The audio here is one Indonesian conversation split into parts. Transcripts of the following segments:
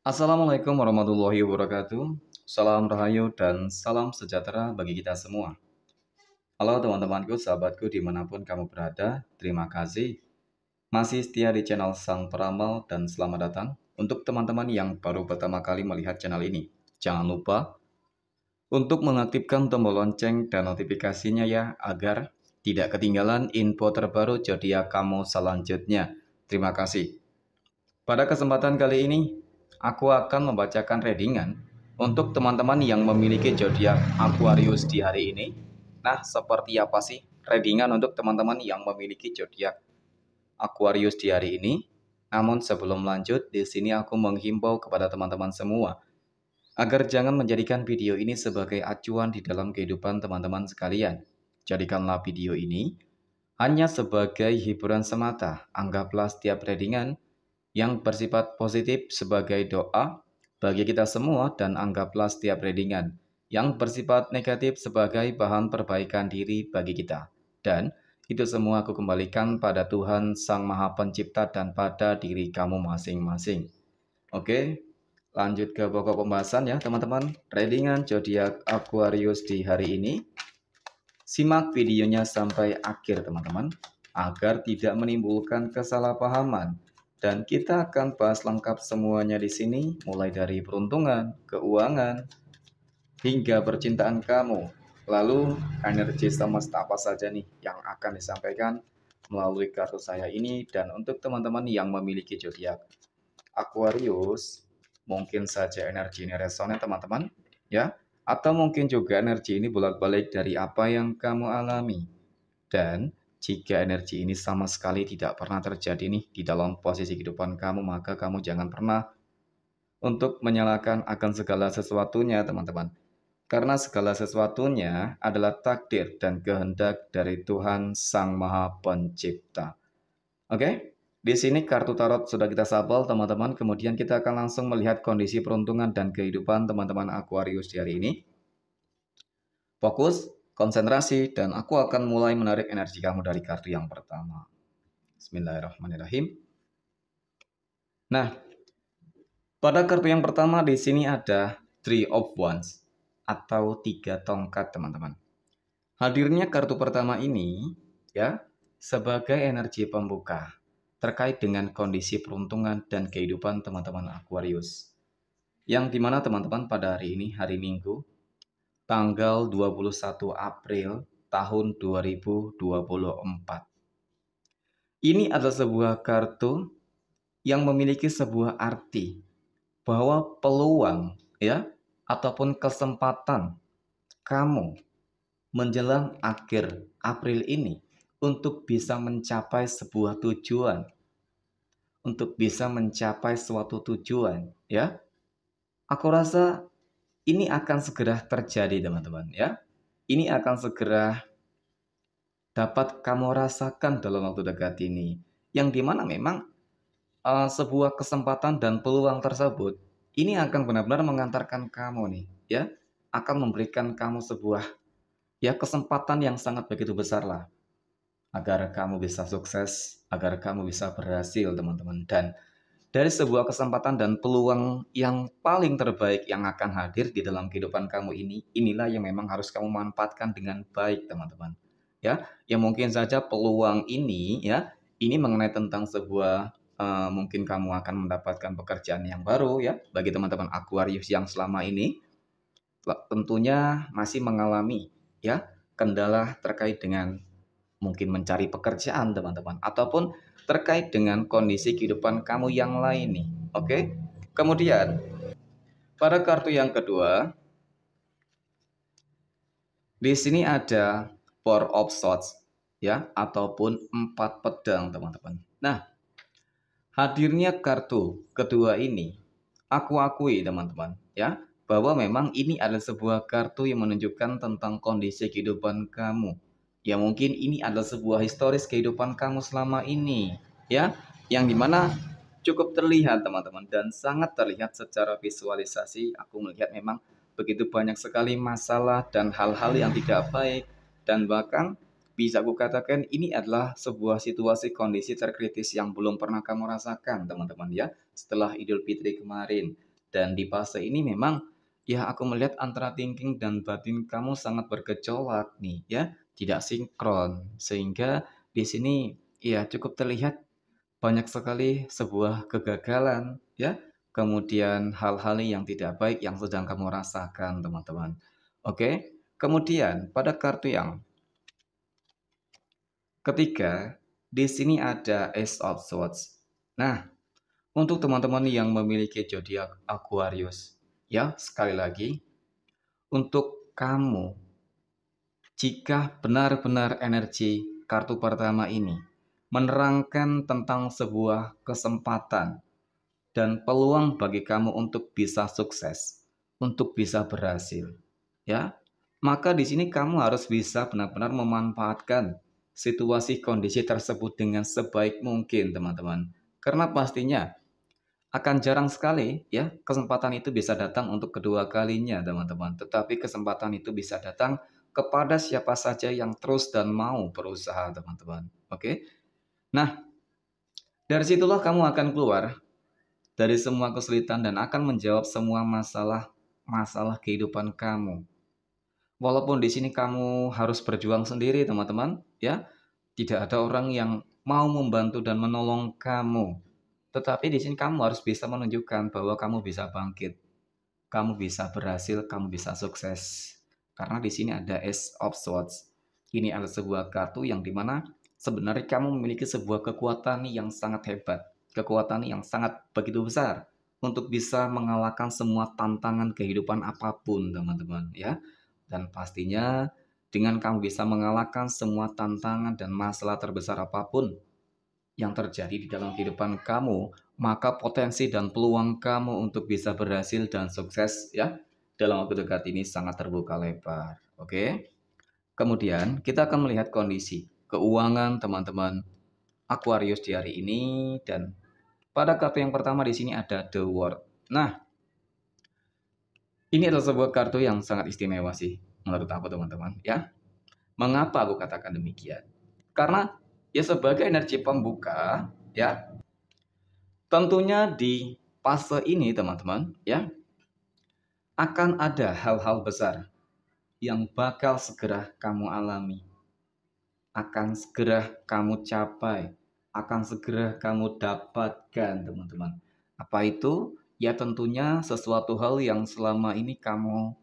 Assalamualaikum warahmatullahi wabarakatuh. Salam rahayu dan salam sejahtera bagi kita semua. Halo teman-temanku, sahabatku di mana pun kamu berada, terima kasih masih setia di channel Sang Peramal dan selamat datang untuk teman-teman yang baru pertama kali melihat channel ini. Jangan lupa untuk mengaktifkan tombol lonceng dan notifikasinya ya agar tidak ketinggalan info terbaru zodiak kamu selanjutnya. Terima kasih. Pada kesempatan kali ini, aku akan membacakan readingan untuk teman-teman yang memiliki zodiak Aquarius di hari ini. Nah, seperti apa sih readingan untuk teman-teman yang memiliki zodiak Aquarius di hari ini? Namun sebelum lanjut, di sini aku menghimbau kepada teman-teman semua agar jangan menjadikan video ini sebagai acuan di dalam kehidupan teman-teman sekalian. Jadikanlah video ini hanya sebagai hiburan semata. Anggaplah setiap readingan yang bersifat positif sebagai doa bagi kita semua dan anggaplah setiap readingan yang bersifat negatif sebagai bahan perbaikan diri bagi kita. Dan itu semua aku kembalikan pada Tuhan Sang Maha Pencipta dan pada diri kamu masing-masing. Oke, lanjut ke pokok pembahasan ya teman-teman tradingan zodiak Aquarius di hari ini simak videonya sampai akhir teman-teman agar tidak menimbulkan kesalahpahaman dan kita akan bahas lengkap semuanya di sini mulai dari peruntungan, keuangan hingga percintaan kamu. Lalu energi semesta apa saja nih yang akan disampaikan melalui kartu saya ini dan untuk teman-teman yang memiliki zodiak Aquarius mungkin saja energi ini resonan teman-teman ya. Atau mungkin juga energi ini bolak-balik dari apa yang kamu alami. Dan jika energi ini sama sekali tidak pernah terjadi nih di dalam posisi kehidupan kamu maka kamu jangan pernah untuk menyalahkan akan segala sesuatunya teman-teman karena segala sesuatunya adalah takdir dan kehendak dari Tuhan Sang Maha Pencipta. Oke? Di sini kartu tarot sudah kita sabel teman-teman. Kemudian kita akan langsung melihat kondisi peruntungan dan kehidupan teman-teman Aquarius di hari ini. Fokus, konsentrasi, dan aku akan mulai menarik energi kamu dari kartu yang pertama. Bismillahirrahmanirrahim. Nah, pada kartu yang pertama di sini ada Three of Wands atau tiga tongkat teman-teman. Hadirnya kartu pertama ini ya sebagai energi pembuka terkait dengan kondisi peruntungan dan kehidupan teman-teman Aquarius. Yang di mana teman-teman pada hari ini, hari Minggu, tanggal 21 April tahun 2024. Ini adalah sebuah kartu yang memiliki sebuah arti bahwa peluang ya ataupun kesempatan kamu menjelang akhir April ini untuk bisa mencapai sebuah tujuan, untuk bisa mencapai suatu tujuan, ya. Aku rasa ini akan segera terjadi, teman-teman, ya. Ini akan segera dapat kamu rasakan dalam waktu dekat ini, yang di mana memang uh, sebuah kesempatan dan peluang tersebut ini akan benar-benar mengantarkan kamu nih, ya, akan memberikan kamu sebuah ya kesempatan yang sangat begitu besar lah agar kamu bisa sukses, agar kamu bisa berhasil, teman-teman. Dan dari sebuah kesempatan dan peluang yang paling terbaik yang akan hadir di dalam kehidupan kamu ini, inilah yang memang harus kamu manfaatkan dengan baik, teman-teman. Ya, yang mungkin saja peluang ini, ya, ini mengenai tentang sebuah uh, mungkin kamu akan mendapatkan pekerjaan yang baru, ya, bagi teman-teman Aquarius yang selama ini tentunya masih mengalami, ya, kendala terkait dengan mungkin mencari pekerjaan teman-teman ataupun terkait dengan kondisi kehidupan kamu yang lain nih. Oke. Kemudian pada kartu yang kedua di sini ada Four of Swords ya ataupun empat pedang teman-teman. Nah, hadirnya kartu kedua ini aku akui teman-teman ya bahwa memang ini adalah sebuah kartu yang menunjukkan tentang kondisi kehidupan kamu ya mungkin ini adalah sebuah historis kehidupan kamu selama ini ya yang di mana cukup terlihat teman-teman dan sangat terlihat secara visualisasi aku melihat memang begitu banyak sekali masalah dan hal-hal yang tidak baik dan bahkan bisa aku katakan ini adalah sebuah situasi kondisi terkritis yang belum pernah kamu rasakan teman-teman ya setelah Idul Fitri kemarin Dan di fase ini memang ya aku melihat antara thinking dan batin kamu sangat bergejolak nih ya, tidak sinkron. Sehingga di sini ya cukup terlihat banyak sekali sebuah kegagalan ya, kemudian hal-hal yang tidak baik yang sedang kamu rasakan teman-teman. Oke, kemudian pada kartu yang ketiga, di sini ada Ace of Swords. Nah, untuk teman-teman yang memiliki zodiak Aquarius, ya sekali lagi, untuk kamu, jika benar-benar energi kartu pertama ini menerangkan tentang sebuah kesempatan dan peluang bagi kamu untuk bisa sukses, untuk bisa berhasil, ya. Maka di sini kamu harus bisa benar-benar memanfaatkan situasi kondisi tersebut dengan sebaik mungkin, teman-teman. Karena pastinya akan jarang sekali ya kesempatan itu bisa datang untuk kedua kalinya teman-teman. Tetapi kesempatan itu bisa datang kepada siapa saja yang terus dan mau berusaha teman-teman. Oke. Nah, dari situlah kamu akan keluar dari semua kesulitan dan akan menjawab semua masalah masalah kehidupan kamu. Walaupun di sini kamu harus berjuang sendiri teman-teman, ya. Tidak ada orang yang mau membantu dan menolong kamu tetapi di sini kamu harus bisa menunjukkan bahwa kamu bisa bangkit. Kamu bisa berhasil, kamu bisa sukses. Karena di sini ada Ace of Swords. Ini adalah sebuah kartu yang di mana sebenarnya kamu memiliki sebuah kekuatan yang sangat hebat. Kekuatan yang sangat begitu besar untuk bisa mengalahkan semua tantangan kehidupan apa pun, teman-teman, ya. Dan pastinya dengan kamu bisa mengalahkan semua tantangan dan masalah terbesar apa pun, yang terjadi di dalam kehidupan kamu, maka potensi dan peluang kamu untuk bisa berhasil dan sukses ya dalam waktu dekat ini sangat terbuka lebar. Oke. Kemudian kita akan melihat kondisi keuangan teman-teman Aquarius di hari ini dan pada kartu yang pertama di sini ada The World. Nah, ini adalah sebuah kartu yang sangat istimewa sih menurut aku teman-teman ya. Mengapa aku katakan demikian? Karena ya sebagai energi pembuka ya tentunya di fase ini teman-teman ya akan ada hal-hal besar yang bakal segera kamu alami akan segera kamu capai akan segera kamu dapatkan teman-teman apa itu ya tentunya sesuatu hal yang selama ini kamu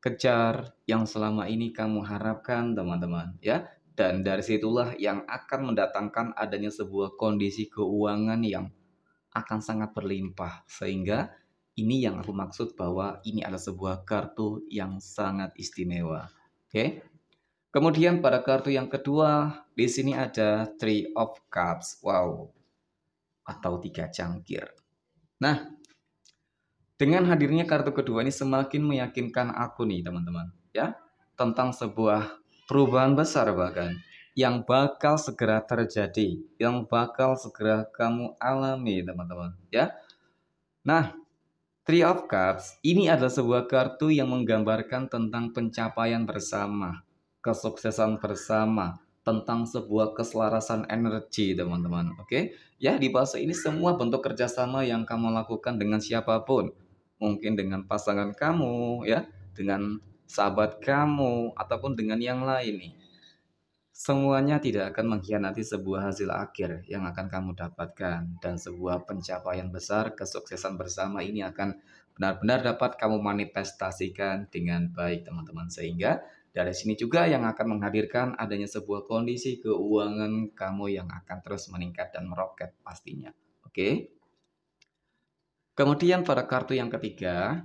kejar yang selama ini kamu harapkan teman-teman ya dan dari situlah yang akan mendatangkan adanya sebuah kondisi keuangan yang akan sangat berlimpah. Sehingga ini yang aku maksud bahwa ini adalah sebuah kartu yang sangat istimewa. Oke. Kemudian pada kartu yang kedua, di sini ada Three of Cups. Wow. Atau tiga cangkir. Nah, dengan hadirnya kartu kedua ini semakin meyakinkan aku nih teman-teman. Ya, tentang sebuah perubahan besar bahkan yang bakal segera terjadi, yang bakal segera kamu alami, teman-teman, ya. Nah, Three of Cups ini adalah sebuah kartu yang menggambarkan tentang pencapaian bersama, kesuksesan bersama, tentang sebuah keselarasan energi, teman-teman. Oke, ya di fase ini semua bentuk kerjasama yang kamu lakukan dengan siapa pun, mungkin dengan pasangan kamu, ya, dengan sahabat kamu, ataupun dengan yang lain nih. Semuanya tidak akan mengkhianati sebuah hasil akhir yang akan kamu dapatkan dan sebuah pencapaian besar, kesuksesan bersama ini akan benar-benar dapat kamu manifestasikan dengan baik teman-teman sehingga dari sini juga yang akan menghadirkan adanya sebuah kondisi keuangan kamu yang akan terus meningkat dan meroket pastinya. Oke. Kemudian pada kartu yang ketiga,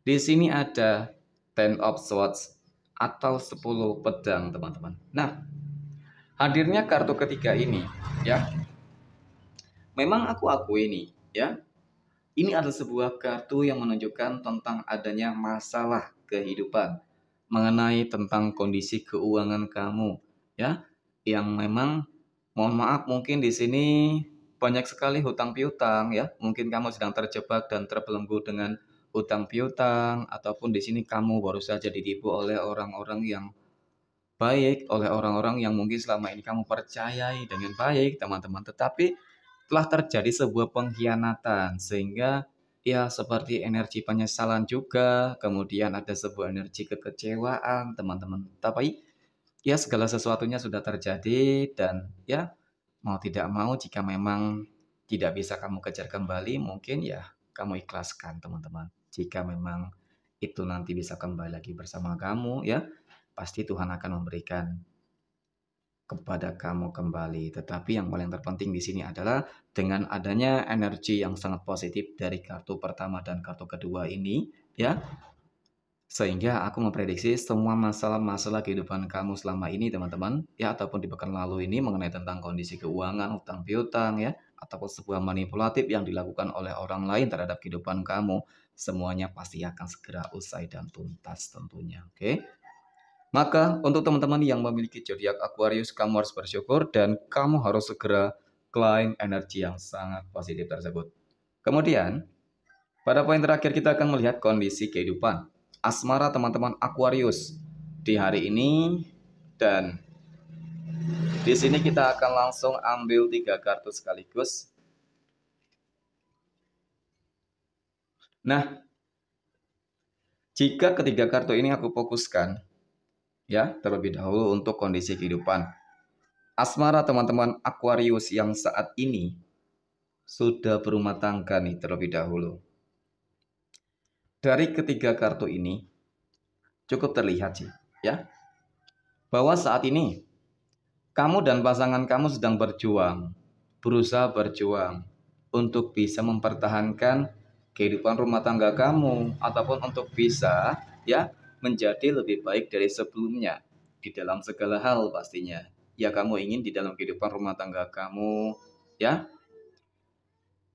di sini ada Ten of Swords atau 10 pedang teman-teman. Nah, hadirnya kartu ketiga ini ya. Memang aku akui ini ya. Ini adalah sebuah kartu yang menunjukkan tentang adanya masalah kehidupan mengenai tentang kondisi keuangan kamu ya yang memang mohon maaf mungkin di sini banyak sekali hutang piutang ya mungkin kamu sedang terjebak dan terbelenggu dengan utang piutang ataupun di sini kamu baru saja ditipu oleh orang-orang yang baik, oleh orang-orang yang mungkin selama ini kamu percayai dengan baik, teman-teman. Tetapi telah terjadi sebuah pengkhianatan sehingga ya seperti energi penyesalan juga, kemudian ada sebuah energi kekecewaan, teman-teman. Tapi ya segala sesuatunya sudah terjadi dan ya mau tidak mau jika memang tidak bisa kamu kejar kembali, mungkin ya kamu ikhlaskan, teman-teman. Jika memang itu nanti bisa kembali lagi bersama kamu ya, pasti Tuhan akan memberikan kepada kamu kembali. Tetapi yang paling terpenting di sini adalah dengan adanya energi yang sangat positif dari kartu pertama dan kartu kedua ini, ya. Sehingga aku memprediksi semua masalah-masalah kehidupan kamu selama ini, teman-teman, ya ataupun di pekan lalu ini mengenai tentang kondisi keuangan, utang piutang, ya, ataupun sebuah manipulatif yang dilakukan oleh orang lain terhadap kehidupan kamu, semuanya pasti akan segera usai dan tuntas tentunya, oke? Okay? Maka untuk teman-teman yang memiliki zodiak Aquarius, kamu harus bersyukur dan kamu harus segera klaim energi yang sangat positif tersebut. Kemudian, pada poin terakhir kita akan melihat kondisi kehidupan asmara teman-teman Aquarius di hari ini dan di sini kita akan langsung ambil tiga kartu sekaligus. Nah, jika ketiga kartu ini aku fokuskan, ya terlebih dahulu untuk kondisi kehidupan. Asmara teman-teman Aquarius yang saat ini sudah berumah tangga nih terlebih dahulu. Dari ketiga kartu ini cukup terlihat sih ya bahwa saat ini kamu dan pasangan kamu sedang berjuang, berusaha berjuang untuk bisa mempertahankan kehidupan rumah tangga kamu ataupun untuk bisa ya menjadi lebih baik dari sebelumnya di dalam segala hal pastinya. Ya kamu ingin di dalam kehidupan rumah tangga kamu ya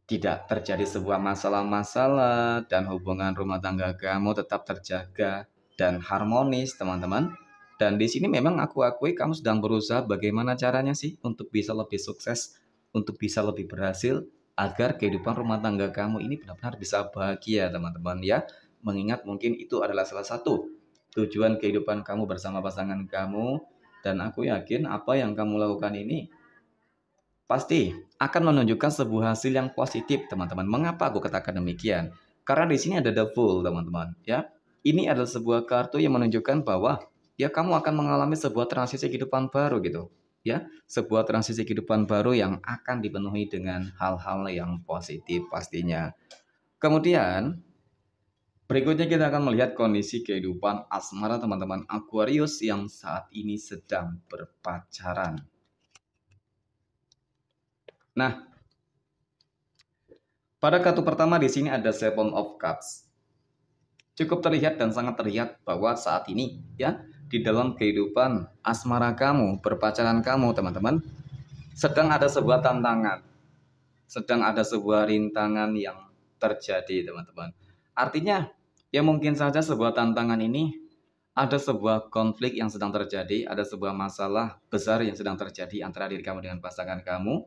tidak terjadi sebuah masalah-masalah dan hubungan rumah tangga kamu tetap terjaga dan harmonis teman-teman. Dan di sini memang aku akui kamu sedang berusaha bagaimana caranya sih untuk bisa lebih sukses, untuk bisa lebih berhasil agar kehidupan rumah tangga kamu ini benar-benar bisa bahagia teman-teman ya. Mengingat mungkin itu adalah salah satu tujuan kehidupan kamu bersama pasangan kamu dan aku yakin apa yang kamu lakukan ini pasti akan menunjukkan sebuah hasil yang positif, teman-teman. Mengapa aku katakan demikian? Karena di sini ada the full, teman-teman, ya. Ini adalah sebuah kartu yang menunjukkan bahwa ya kamu akan mengalami sebuah transisi kehidupan baru gitu. Ya, sebuah transisi kehidupan baru yang akan dipenuhi dengan hal-hal yang positif pastinya. Kemudian, Berikutnya kita akan melihat kondisi kehidupan asmara teman-teman Aquarius yang saat ini sedang berpacaran. Nah, pada kartu pertama di sini ada Seven of Cups. Cukup terlihat dan sangat terlihat bahwa saat ini ya di dalam kehidupan asmara kamu, berpacaran kamu teman-teman, sedang ada sebuah tantangan. Sedang ada sebuah rintangan yang terjadi teman-teman. Artinya Ya mungkin saja sebuah tantangan ini ada sebuah konflik yang sedang terjadi, ada sebuah masalah besar yang sedang terjadi antara diri kamu dengan pasangan kamu,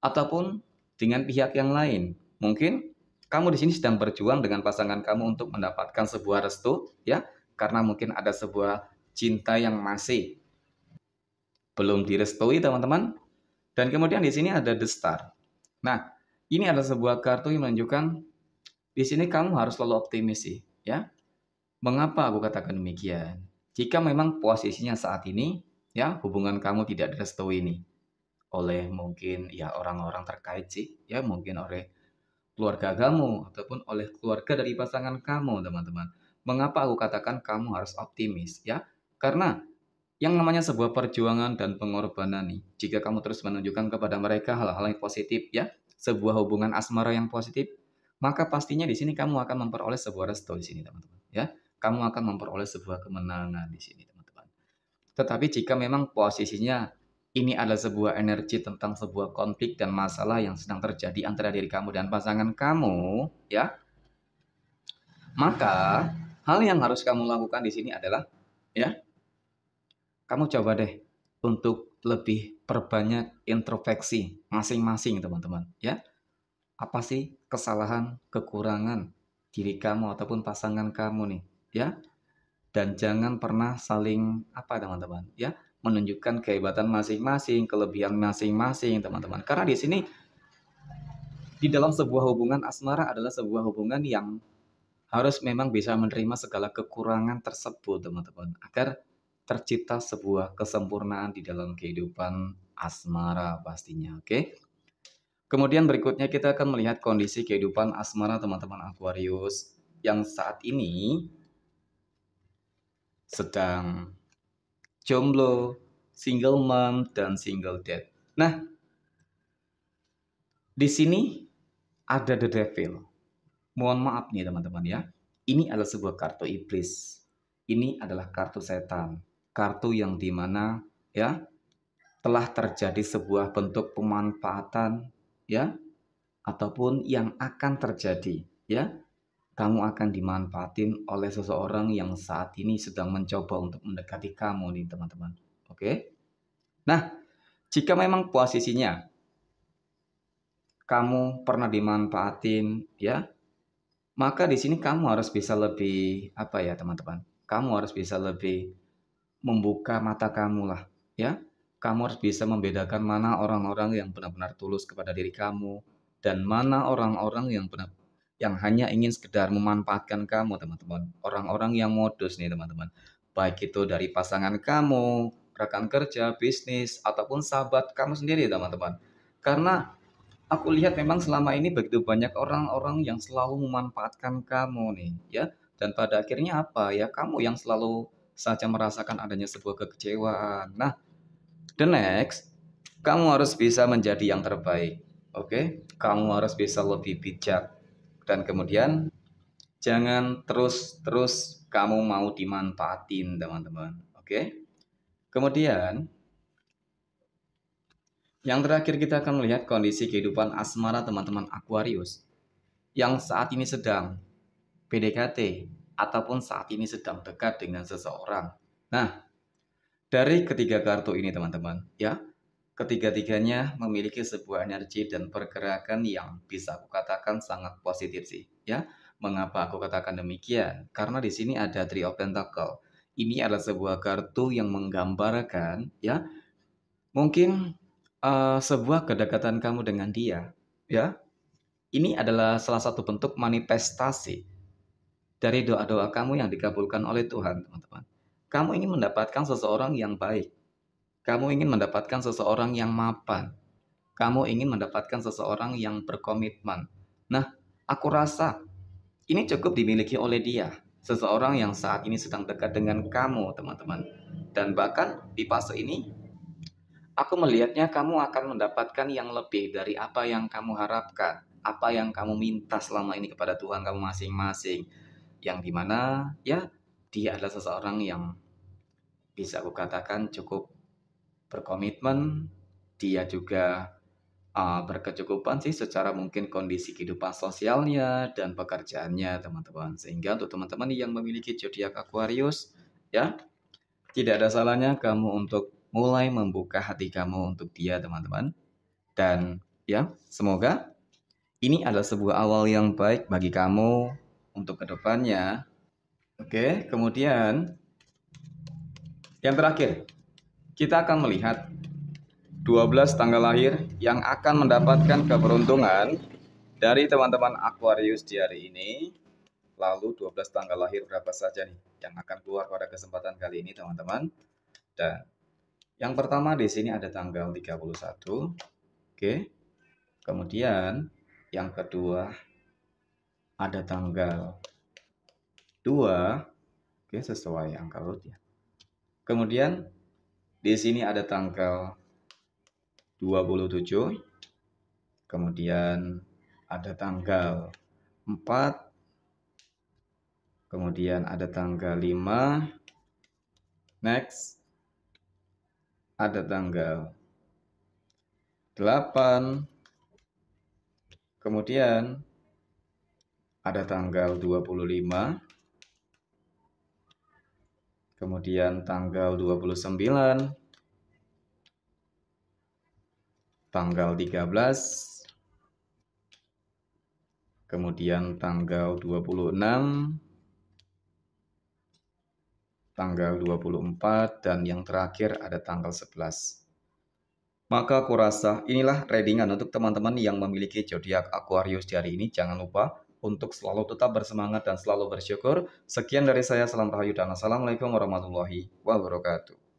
ataupun dengan pihak yang lain. Mungkin kamu di sini sedang berjuang dengan pasangan kamu untuk mendapatkan sebuah restu, ya, karena mungkin ada sebuah cinta yang masih belum direstui, teman-teman. Dan kemudian di sini ada the star. Nah, ini adalah sebuah kartu yang menunjukkan di sini kamu harus selalu optimis sih, ya. Mengapa aku katakan demikian? Jika memang posisinya saat ini, ya, hubungan kamu tidak direstui ini oleh mungkin ya orang-orang terkait sih, ya, mungkin oleh keluarga kamu ataupun oleh keluarga dari pasangan kamu, teman-teman. Mengapa aku katakan kamu harus optimis, ya? Karena yang namanya sebuah perjuangan dan pengorbanan nih, jika kamu terus menunjukkan kepada mereka hal-hal yang positif, ya, sebuah hubungan asmara yang positif, maka pastinya di sini kamu akan memperoleh sebuah resto di sini, teman-teman. Ya, kamu akan memperoleh sebuah kemenangan di sini, teman-teman. Tetapi jika memang posisinya ini adalah sebuah energi tentang sebuah konflik dan masalah yang sedang terjadi antara diri kamu dan pasangan kamu, ya, maka hal yang harus kamu lakukan di sini adalah, ya, kamu coba deh untuk lebih perbanyak introspeksi masing-masing, teman-teman, ya apa sih kesalahan, kekurangan diri kamu ataupun pasangan kamu nih, ya. Dan jangan pernah saling apa teman-teman, ya, menunjukkan kehebatan masing-masing, kelebihan masing-masing, teman-teman. Karena di sini di dalam sebuah hubungan asmara adalah sebuah hubungan yang harus memang bisa menerima segala kekurangan tersebut, teman-teman, agar tercipta sebuah kesempurnaan di dalam kehidupan asmara pastinya, oke? Kemudian berikutnya kita akan melihat kondisi kehidupan asmara teman-teman Aquarius yang saat ini sedang jomblo, single mom, dan single dad. Nah, di sini ada the devil. Mohon maaf nih teman-teman ya. Ini adalah sebuah kartu iblis. Ini adalah kartu setan. Kartu yang di mana ya telah terjadi sebuah bentuk pemanfaatan ya ataupun yang akan terjadi ya. Kamu akan dimanfaatin oleh seseorang yang saat ini sedang mencoba untuk mendekati kamu nih teman-teman. Oke? Nah jika memang posisinya kamu pernah dimanfaatin ya maka di sini kamu harus bisa lebih apa ya teman-teman? Kamu harus bisa lebih membuka mata kamu lah ya kamu harus bisa membedakan mana orang-orang yang benar-benar tulus kepada diri kamu dan mana orang-orang yang benar yang hanya ingin sekedar memanfaatkan kamu teman-teman. Orang-orang yang modus nih teman-teman. Baik itu dari pasangan kamu rekan kerja bisnis ataupun sahabat kamu sendiri teman-teman. Karena aku lihat memang selama ini begitu banyak orang-orang yang selalu memanfaatkan kamu nih ya. Dan pada akhirnya apa ya? Kamu yang selalu saja merasakan adanya sebuah kekecewaan. Nah the next kamu harus bisa menjadi yang terbaik oke okay? kamu harus bisa lebih bijak dan kemudian jangan terus-terus kamu mau dimanfaatin teman-teman oke okay? kemudian yang terakhir kita akan melihat kondisi kehidupan asmara teman-teman Aquarius yang saat ini sedang PDKT ataupun saat ini sedang dekat dengan seseorang. Nah, dari ketiga kartu ini teman-teman, ya, ketiga-tiganya memiliki sebuah energi dan pergerakan yang bisa aku katakan sangat positif sih, ya. Mengapa aku katakan demikian? Karena di sini ada Three of Pentacle. Ini adalah sebuah kartu yang menggambarkan, ya, mungkin uh, sebuah kedekatan kamu dengan dia, ya, ini adalah salah satu bentuk manifestasi dari doa-doa kamu yang dikabulkan oleh Tuhan, teman-teman. Kamu ingin mendapatkan seseorang yang baik. Kamu ingin mendapatkan seseorang yang mapan. Kamu ingin mendapatkan seseorang yang berkomitmen. Nah, aku rasa ini cukup dimiliki oleh dia. Seseorang yang saat ini sedang dekat dengan kamu, teman-teman. Dan bahkan di fase ini, Aku melihatnya kamu akan mendapatkan yang lebih dari apa yang kamu harapkan, apa yang kamu minta selama ini kepada Tuhan kamu masing-masing. Yang di mana ya dia adalah seseorang yang bisa aku katakan cukup berkomitmen, dia juga uh, berkecukupan sih secara mungkin kondisi kehidupan sosialnya dan pekerjaannya teman-teman. Sehingga untuk teman-teman yang memiliki zodiak Aquarius ya tidak ada salahnya kamu untuk mulai membuka hati kamu untuk dia teman-teman. Dan ya, semoga ini adalah sebuah awal yang baik bagi kamu untuk ke depannya. Oke, kemudian yang terakhir, kita akan melihat 12 tanggal lahir yang akan mendapatkan keberuntungan dari teman-teman Aquarius di hari ini. Lalu 12 tanggal lahir berapa saja nih yang akan keluar pada kesempatan kali ini teman-teman. Dan yang pertama di sini ada tanggal 31. Oke. Kemudian yang kedua ada tanggal 2. Oke, sesuai angka ya. Kemudian di sini ada tanggal 27. Kemudian ada tanggal 4. Kemudian ada tanggal 5. Next ada tanggal 8, kemudian ada tanggal 25, kemudian tanggal 29, tanggal 13, kemudian tanggal 26, tanggal 24 dan yang terakhir ada tanggal 11. Maka kurasa inilah readingan untuk teman-teman yang memiliki zodiak Aquarius di hari ini. Jangan lupa untuk selalu tetap bersemangat dan selalu bersyukur. Sekian dari saya, salam rahayu dan assalamualaikum warahmatullahi wabarakatuh.